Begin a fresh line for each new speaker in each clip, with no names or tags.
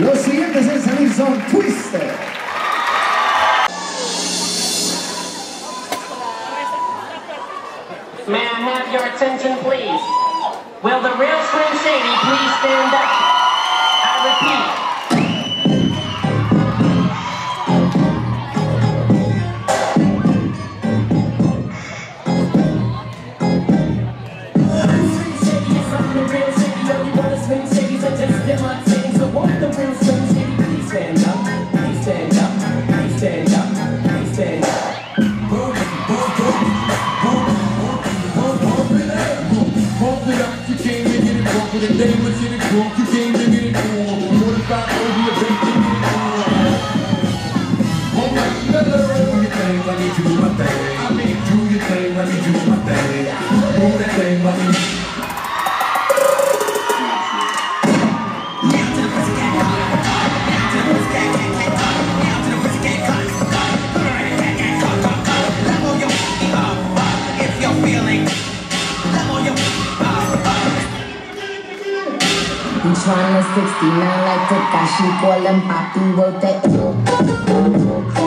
Los siguientes en salir son Twisted.
May I have your attention, please? Will the real Slim Shady please stand
drunk with a name of shit you
I'm trying to 69 like Tekashi, call him Papi, wrote that.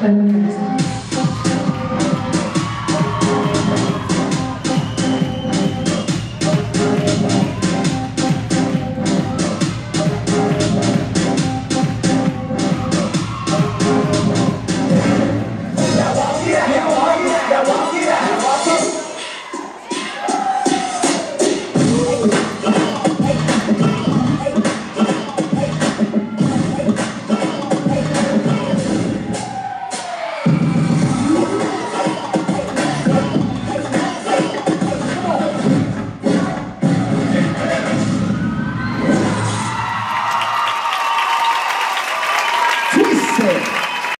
关